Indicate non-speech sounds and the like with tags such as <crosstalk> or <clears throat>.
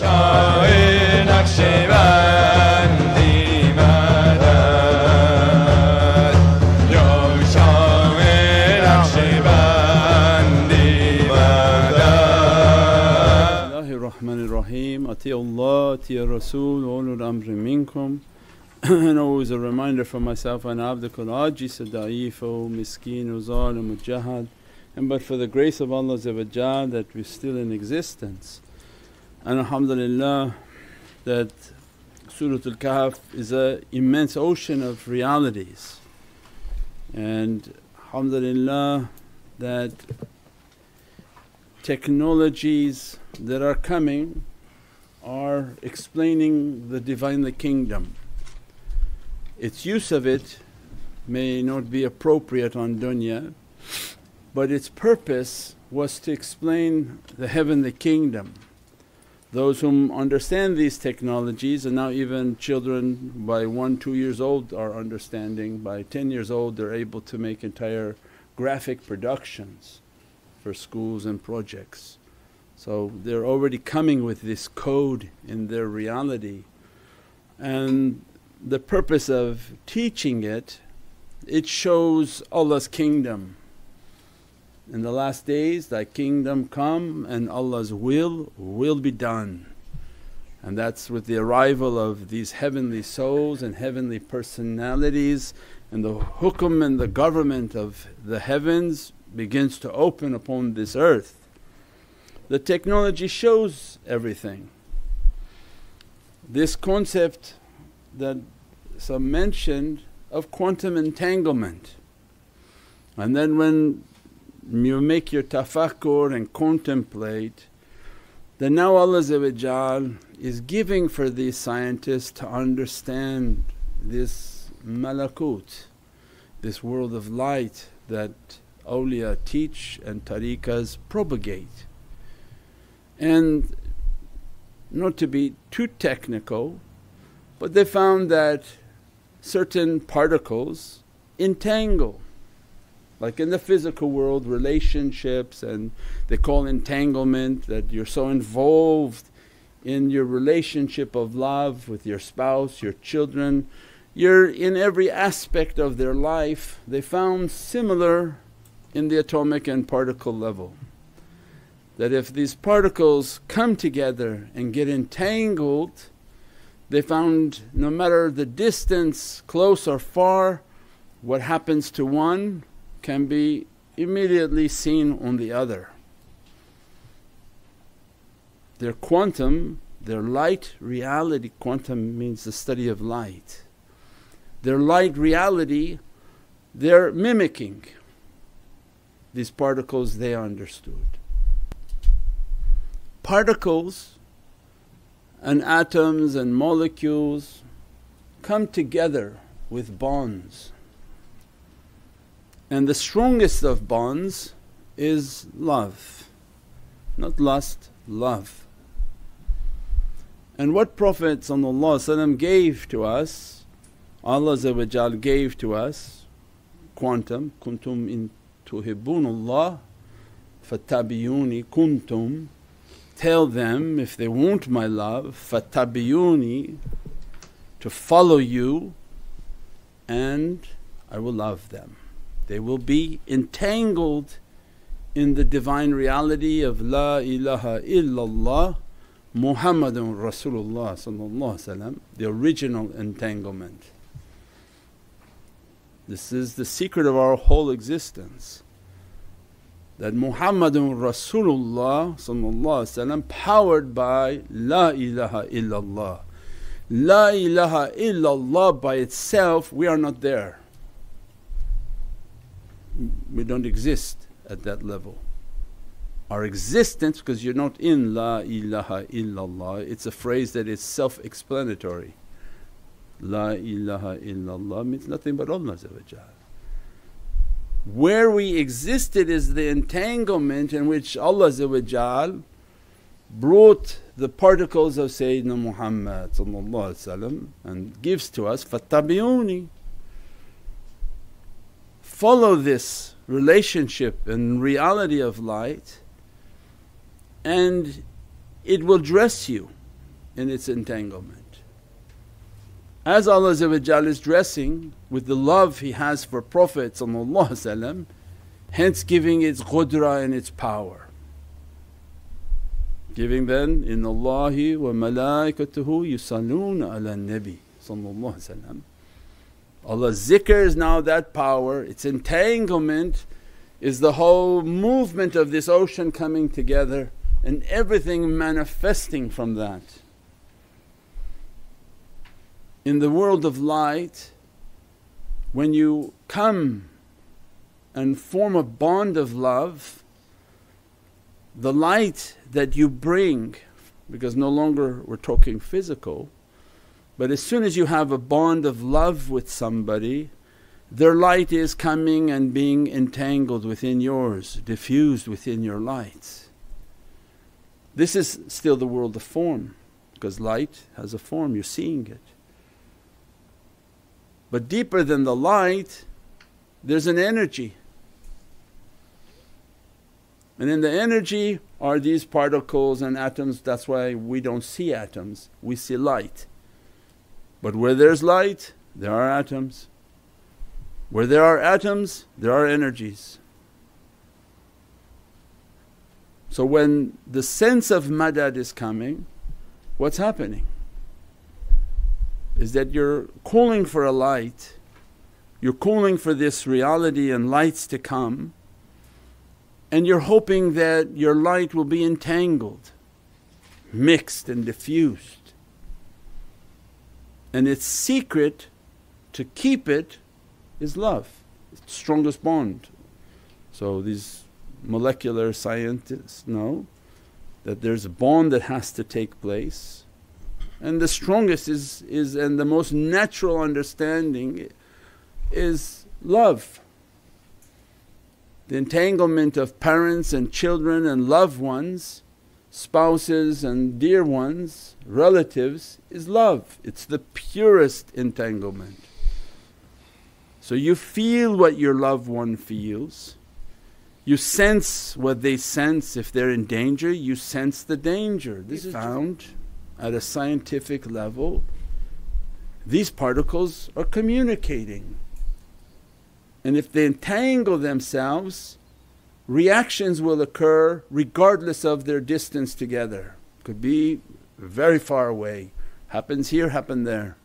شاه نقشبندی مدد یا شاه نقشبندی مدد الله الرحمن الرحیم اطیع الله اطیع الرسول اولو الامر منکم and <clears throat> always a reminder for myself and abduk al-ajis da'if o miskeen o zalim o jahad and but for the grace of Allah that we're still in existence and alhamdulillah that Surat al-Kahf is an immense ocean of realities and alhamdulillah that technologies that are coming are explaining the Divinely Kingdom. Its use of it may not be appropriate on dunya but its purpose was to explain the Heavenly Kingdom. Those whom understand these technologies and now even children by 1, 2 years old are understanding, by 10 years old they're able to make entire graphic productions for schools and projects. So they're already coming with this code in their reality and the purpose of teaching it, it shows Allah's kingdom. In the last days thy kingdom come and Allah's will will be done and that's with the arrival of these heavenly souls and heavenly personalities and the hukum and the government of the heavens begins to open upon this earth. The technology shows everything. This concept that some mentioned of quantum entanglement and then when you make your tafakkur and contemplate that now Allah is giving for these scientists to understand this malakut, this world of light that awliya teach and tariqas propagate. And not to be too technical but they found that certain particles entangle like in the physical world relationships and they call entanglement that you're so involved in your relationship of love with your spouse, your children, you're in every aspect of their life. They found similar in the atomic and particle level. That if these particles come together and get entangled, they found no matter the distance, close or far, what happens to one can be immediately seen on the other. Their quantum, their light reality, quantum means the study of light. Their light reality, they're mimicking these particles they understood. Particles and atoms and molecules come together with bonds and the strongest of bonds is love, not lust, love. And what Prophet gave to us, Allah gave to us quantum, kuntum in tuhibbunallah fatabiyuni kuntum tell them if they want my love fatabiyuni to follow you and I will love them. They will be entangled in the Divine reality of La ilaha illallah Muhammadun Rasulullah the original entanglement. This is the secret of our whole existence that Muhammadun Rasulullah powered by La ilaha illallah. La ilaha illallah by itself we are not there we don't exist at that level. Our existence because you're not in La ilaha illallah, it's a phrase that is self explanatory. La ilaha illallah means nothing but Allah Where we existed is the entanglement in which Allah brought the particles of Sayyidina Muhammad and gives to us, فَاتَّبِعُونِ follow this relationship and reality of light and it will dress you in its entanglement. As Allah is dressing with the love He has for Prophet hence giving its qudra and its power. Giving then, in Allahi wa malaikatuhu yusalluna ala nabi Allah's zikr is now that power, its entanglement is the whole movement of this ocean coming together and everything manifesting from that. In the world of light, when you come and form a bond of love, the light that you bring, because no longer we're talking physical, but as soon as you have a bond of love with somebody, their light is coming and being entangled within yours, diffused within your light. This is still the world of form because light has a form, you're seeing it. But deeper than the light, there's an energy. And in the energy are these particles and atoms, that's why we don't see atoms, we see light. But where there's light, there are atoms. Where there are atoms, there are energies. So when the sense of madad is coming, what's happening? Is that you're calling for a light, you're calling for this reality and lights to come, and you're hoping that your light will be entangled, mixed and diffused. And its secret to keep it is love, it's strongest bond. So these molecular scientists know that there's a bond that has to take place and the strongest is, is and the most natural understanding is love. The entanglement of parents and children and loved ones, spouses and dear ones, relatives is love. It's the purest entanglement. So you feel what your loved one feels, you sense what they sense. If they're in danger, you sense the danger. This is found at a scientific level. These particles are communicating. And if they entangle themselves, reactions will occur regardless of their distance together. Could be very far away, happens here, happen there.